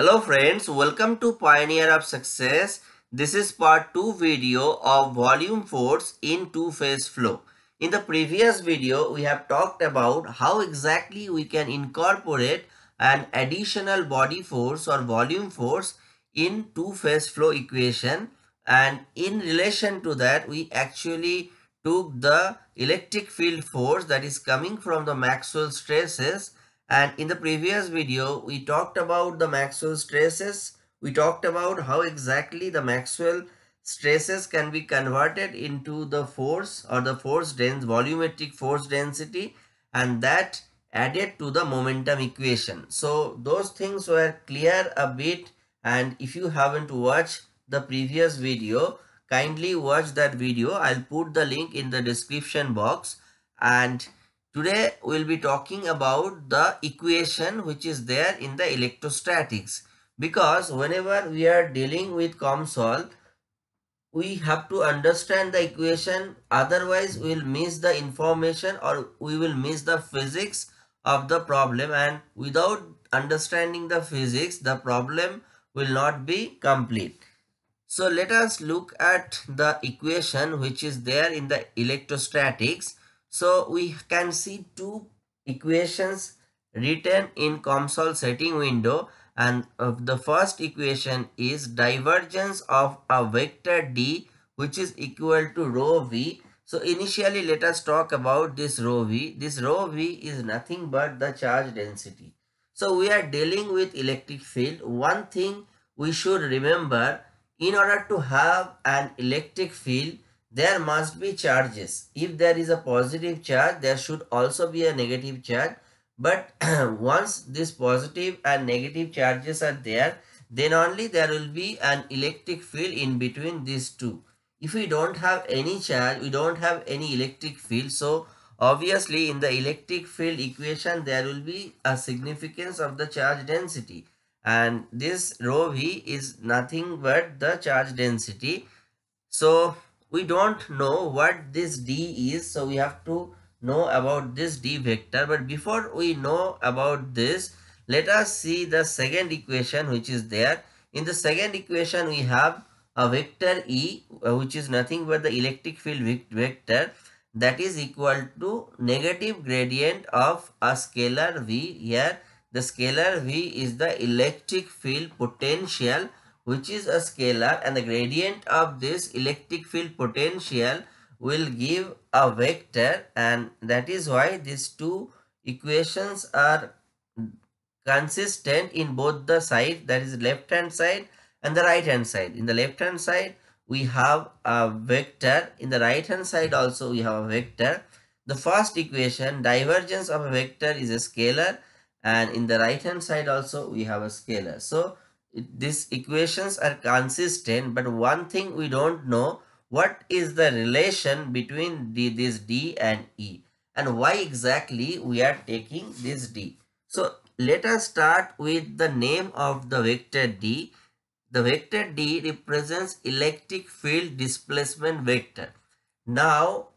Hello friends, welcome to Pioneer of Success. This is part 2 video of volume force in two-phase flow. In the previous video, we have talked about how exactly we can incorporate an additional body force or volume force in two-phase flow equation and in relation to that we actually took the electric field force that is coming from the Maxwell stresses and in the previous video, we talked about the Maxwell stresses. We talked about how exactly the Maxwell stresses can be converted into the force or the force dense volumetric force density and that added to the momentum equation. So those things were clear a bit and if you haven't watched the previous video, kindly watch that video. I'll put the link in the description box and Today we will be talking about the equation which is there in the electrostatics. Because whenever we are dealing with COMSOL we have to understand the equation. Otherwise we will miss the information or we will miss the physics of the problem. And without understanding the physics the problem will not be complete. So let us look at the equation which is there in the electrostatics so we can see two equations written in COMSOL setting window and uh, the first equation is divergence of a vector D which is equal to rho V. So initially let us talk about this rho V. This rho V is nothing but the charge density. So we are dealing with electric field. One thing we should remember in order to have an electric field there must be charges. If there is a positive charge, there should also be a negative charge. But once this positive and negative charges are there, then only there will be an electric field in between these two. If we don't have any charge, we don't have any electric field. So obviously in the electric field equation, there will be a significance of the charge density. And this rho v is nothing but the charge density. So we don't know what this d is so we have to know about this d vector. But before we know about this let us see the second equation which is there. In the second equation we have a vector e uh, which is nothing but the electric field vector that is equal to negative gradient of a scalar v. Here the scalar v is the electric field potential which is a scalar and the gradient of this electric field potential will give a vector and that is why these two equations are consistent in both the side that is left hand side and the right hand side. In the left hand side we have a vector in the right hand side also we have a vector. The first equation divergence of a vector is a scalar and in the right hand side also we have a scalar. So these equations are consistent but one thing we don't know what is the relation between d, this d and e and why exactly we are taking this d. So let us start with the name of the vector d. The vector d represents electric field displacement vector. Now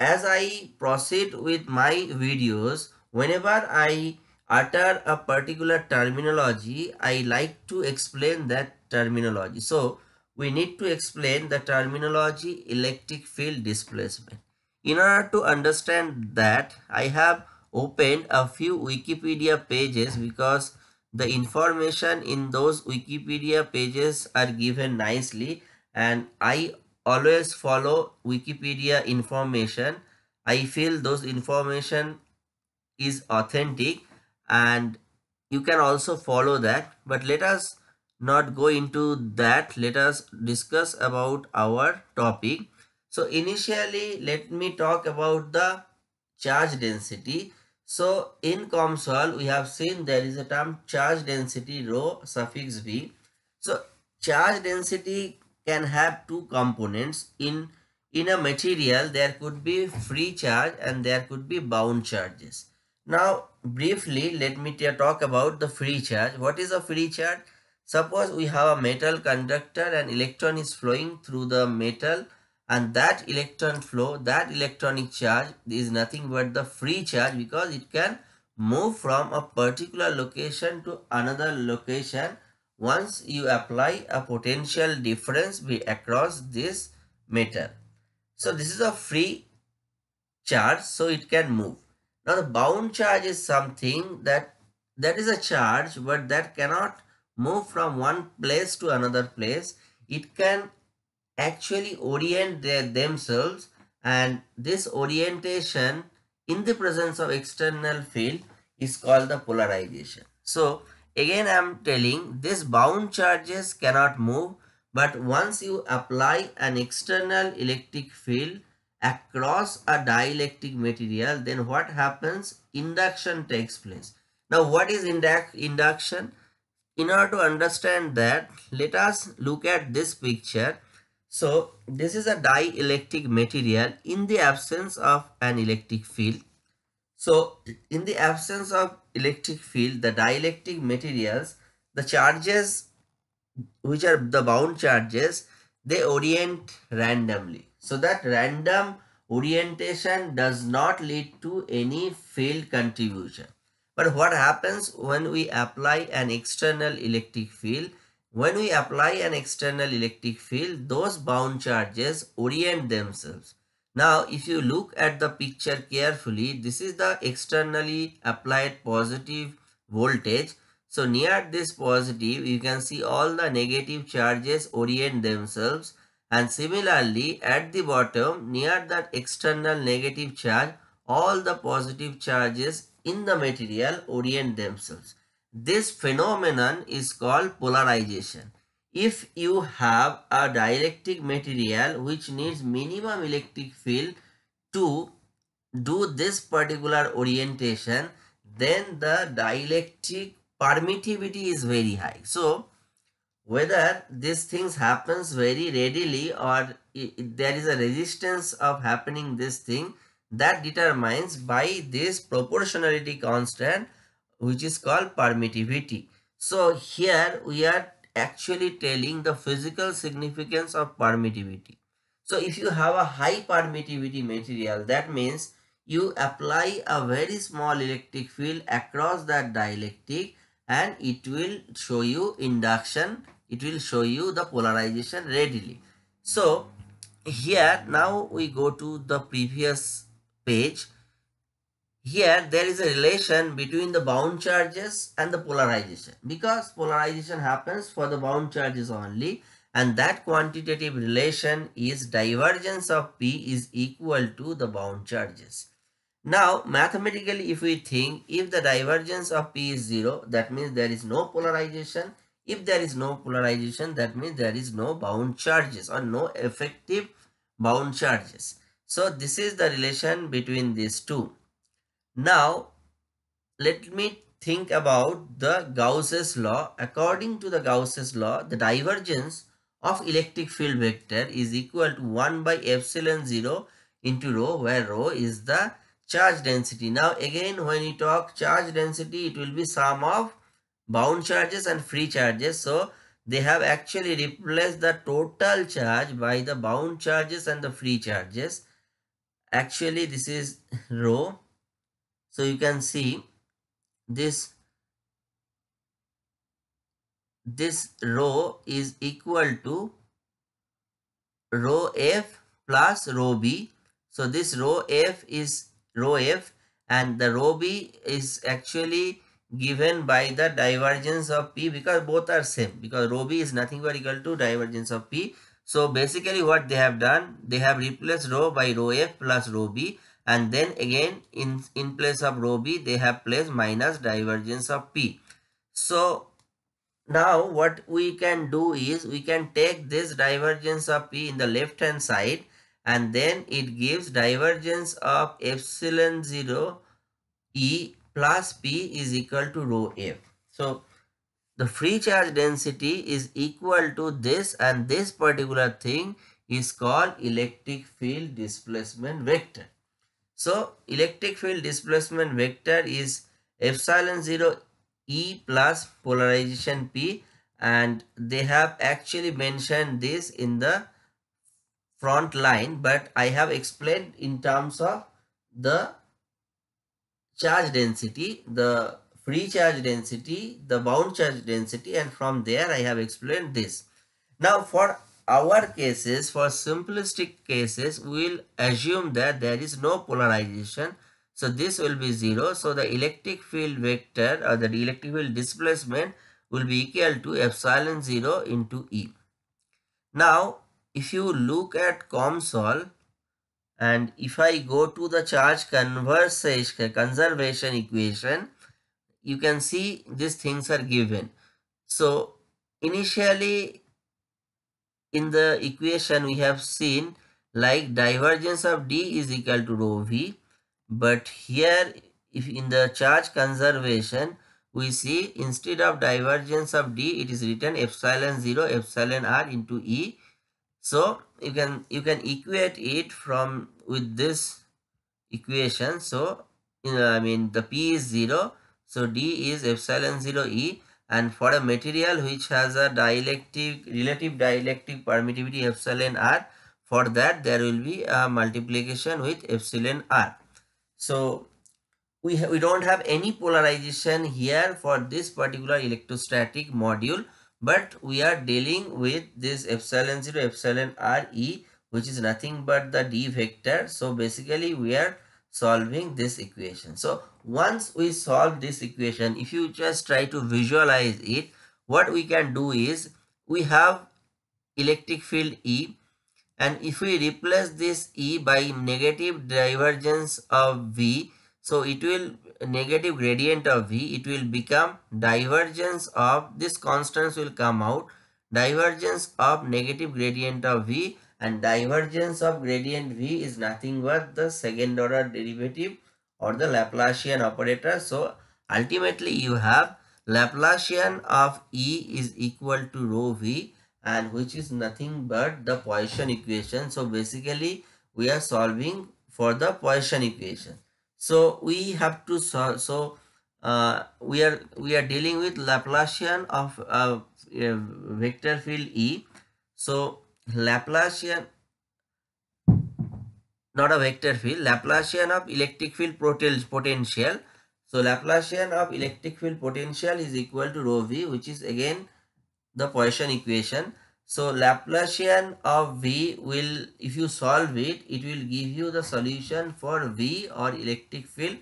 as I proceed with my videos whenever I utter a particular terminology, I like to explain that terminology. So, we need to explain the terminology electric field displacement. In order to understand that, I have opened a few Wikipedia pages because the information in those Wikipedia pages are given nicely and I always follow Wikipedia information. I feel those information is authentic and you can also follow that. But let us not go into that. Let us discuss about our topic. So initially let me talk about the charge density. So in COMSOL we have seen there is a term charge density rho suffix v. So charge density can have two components. In in a material there could be free charge and there could be bound charges. Now, briefly, let me talk about the free charge. What is a free charge? Suppose we have a metal conductor and electron is flowing through the metal and that electron flow, that electronic charge is nothing but the free charge because it can move from a particular location to another location once you apply a potential difference be across this metal. So this is a free charge so it can move. Now the bound charge is something that that is a charge but that cannot move from one place to another place. It can actually orient their, themselves and this orientation in the presence of external field is called the polarization. So again I am telling this bound charges cannot move but once you apply an external electric field across a dielectric material then what happens? Induction takes place. Now what is induc induction? In order to understand that let us look at this picture. So this is a dielectric material in the absence of an electric field. So in the absence of electric field the dielectric materials the charges which are the bound charges they orient randomly so that random orientation does not lead to any field contribution. But what happens when we apply an external electric field? When we apply an external electric field, those bound charges orient themselves. Now, if you look at the picture carefully, this is the externally applied positive voltage. So, near this positive, you can see all the negative charges orient themselves and similarly at the bottom near that external negative charge all the positive charges in the material orient themselves. This phenomenon is called polarization. If you have a dielectric material which needs minimum electric field to do this particular orientation then the dielectric permittivity is very high. So whether these things happens very readily or there is a resistance of happening this thing that determines by this proportionality constant which is called permittivity. So here we are actually telling the physical significance of permittivity. So if you have a high permittivity material that means you apply a very small electric field across that dielectric and it will show you induction it will show you the polarization readily. So here now we go to the previous page. Here there is a relation between the bound charges and the polarization because polarization happens for the bound charges only and that quantitative relation is divergence of P is equal to the bound charges. Now mathematically if we think if the divergence of P is 0 that means there is no polarization if there is no polarization, that means there is no bound charges or no effective bound charges. So this is the relation between these two. Now, let me think about the Gauss's law. According to the Gauss's law, the divergence of electric field vector is equal to 1 by epsilon 0 into rho where rho is the charge density. Now again when we talk charge density it will be sum of bound charges and free charges. So they have actually replaced the total charge by the bound charges and the free charges. Actually this is rho. So you can see this this rho is equal to rho f plus rho b. So this rho f is rho f and the rho b is actually given by the divergence of P because both are same because rho B is nothing but equal to divergence of P. So basically what they have done, they have replaced rho by rho F plus rho B and then again in, in place of rho B they have placed minus divergence of P. So now what we can do is we can take this divergence of P in the left hand side and then it gives divergence of epsilon 0 E plus P is equal to rho F. So the free charge density is equal to this and this particular thing is called electric field displacement vector. So electric field displacement vector is epsilon 0 E plus polarization P and they have actually mentioned this in the front line but I have explained in terms of the charge density, the free charge density, the bound charge density and from there I have explained this. Now for our cases, for simplistic cases, we will assume that there is no polarization. So this will be 0. So the electric field vector or the electric field displacement will be equal to epsilon 0 into E. Now if you look at COMSOL and if I go to the charge conservation equation, you can see these things are given. So initially in the equation we have seen like divergence of D is equal to rho V but here if in the charge conservation we see instead of divergence of D it is written epsilon 0 epsilon r into E so you can you can equate it from with this equation. So you know, I mean the P is 0 so D is epsilon 0 E. And for a material which has a dielectric relative dielectric permittivity epsilon R for that there will be a multiplication with epsilon R. So we, we don't have any polarization here for this particular electrostatic module but we are dealing with this epsilon 0 epsilon r e which is nothing but the d vector. So basically we are solving this equation. So once we solve this equation if you just try to visualize it what we can do is we have electric field e. And if we replace this e by negative divergence of v so it will negative gradient of V, it will become divergence of this constants will come out divergence of negative gradient of V and divergence of gradient V is nothing but the second order derivative or the Laplacian operator. So ultimately you have Laplacian of E is equal to rho V and which is nothing but the Poisson equation. So basically we are solving for the Poisson equation so we have to solve so uh, we are we are dealing with laplacian of uh, vector field e. So laplacian not a vector field laplacian of electric field potential. So laplacian of electric field potential is equal to rho v which is again the poisson equation so Laplacian of V will, if you solve it, it will give you the solution for V or electric field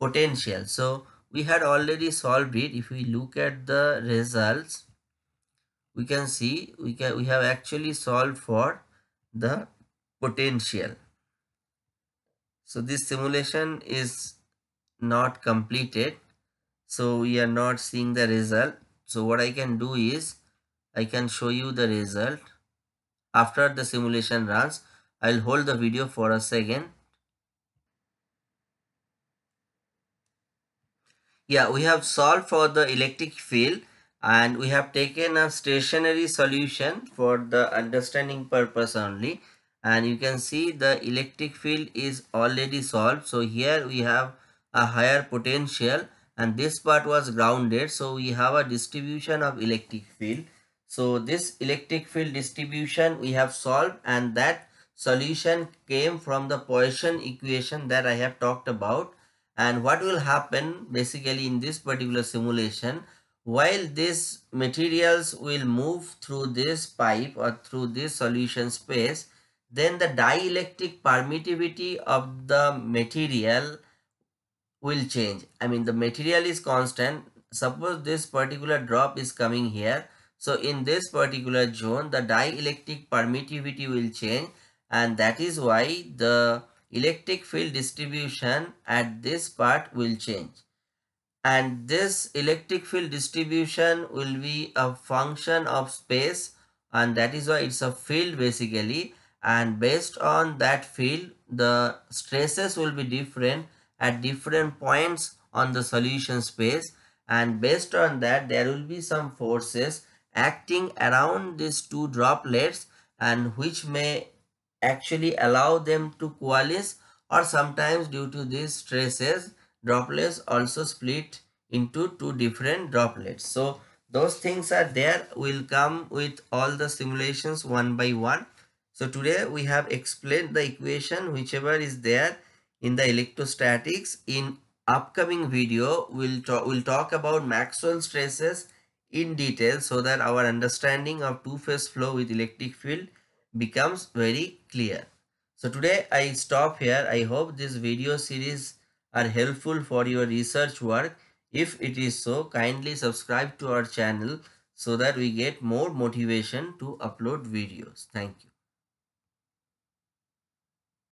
potential. So we had already solved it. If we look at the results, we can see we can we have actually solved for the potential. So this simulation is not completed. So we are not seeing the result. So what I can do is I can show you the result. After the simulation runs, I'll hold the video for a second. Yeah, we have solved for the electric field and we have taken a stationary solution for the understanding purpose only and you can see the electric field is already solved so here we have a higher potential and this part was grounded so we have a distribution of electric field so this electric field distribution we have solved and that solution came from the Poisson equation that I have talked about. And what will happen basically in this particular simulation while these materials will move through this pipe or through this solution space then the dielectric permittivity of the material will change. I mean the material is constant. Suppose this particular drop is coming here so in this particular zone, the dielectric permittivity will change and that is why the electric field distribution at this part will change. And this electric field distribution will be a function of space and that is why it's a field basically and based on that field the stresses will be different at different points on the solution space and based on that there will be some forces acting around these two droplets and which may actually allow them to coalesce or sometimes due to these stresses droplets also split into two different droplets. So those things are there will come with all the simulations one by one. So today we have explained the equation whichever is there in the electrostatics in upcoming video we'll talk we'll talk about maxwell stresses in detail so that our understanding of two-phase flow with electric field becomes very clear. So today i stop here. I hope this video series are helpful for your research work. If it is so kindly subscribe to our channel so that we get more motivation to upload videos. Thank you